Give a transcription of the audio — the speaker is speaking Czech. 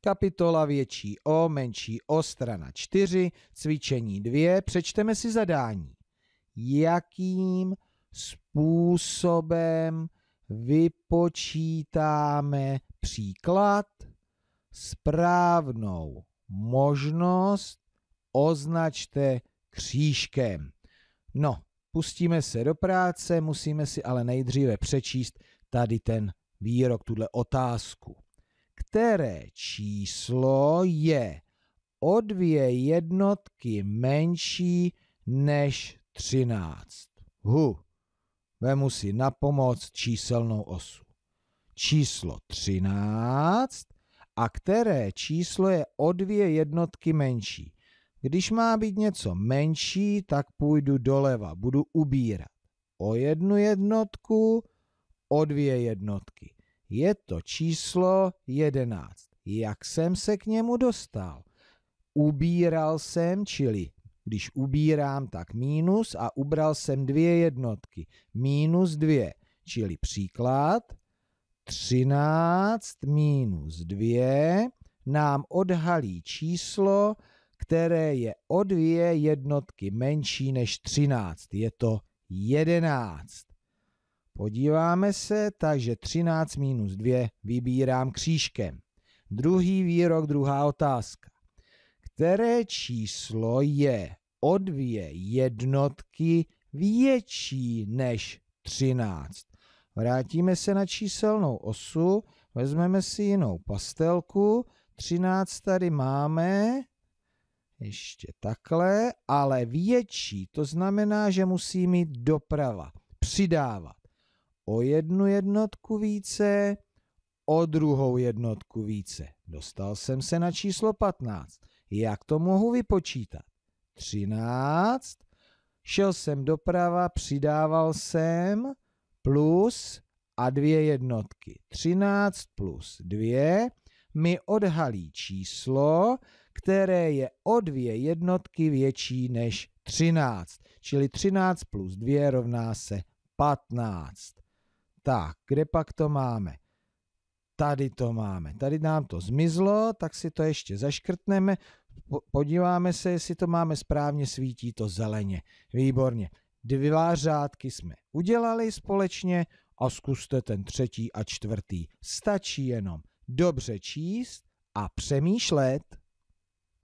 Kapitola větší O, menší O, strana 4, cvičení 2. Přečteme si zadání. Jakým způsobem vypočítáme příklad? Správnou možnost označte křížkem. No, pustíme se do práce, musíme si ale nejdříve přečíst tady ten výrok, tuhle otázku. Které číslo je o dvě jednotky menší než 13? Hu, vemu si na pomoc číselnou osu. Číslo 13 a které číslo je o dvě jednotky menší. Když má být něco menší, tak půjdu doleva, budu ubírat o jednu jednotku, o dvě jednotky. Je to číslo 11. Jak jsem se k němu dostal? Ubíral jsem, čili když ubírám, tak mínus a ubral jsem dvě jednotky. Mínus dvě, čili příklad 13 minus 2 nám odhalí číslo, které je o dvě jednotky menší než 13. Je to 11. Podíváme se, takže 13 minus 2 vybírám křížkem. Druhý výrok, druhá otázka. Které číslo je o dvě jednotky větší než 13? Vrátíme se na číselnou osu, vezmeme si jinou pastelku, 13 tady máme, ještě takhle, ale větší, to znamená, že musí mít doprava, přidávat o jednu jednotku více, o druhou jednotku více. Dostal jsem se na číslo 15. Jak to mohu vypočítat? 13, šel jsem doprava, přidával jsem plus a dvě jednotky. 13 plus 2 mi odhalí číslo, které je o dvě jednotky větší než 13. Čili 13 plus 2 rovná se 15. Tak, kde pak to máme? Tady to máme. Tady nám to zmizlo, tak si to ještě zaškrtneme. Podíváme se, jestli to máme správně, svítí to zeleně. Výborně. Dva řádky jsme udělali společně a zkuste ten třetí a čtvrtý. Stačí jenom dobře číst a přemýšlet.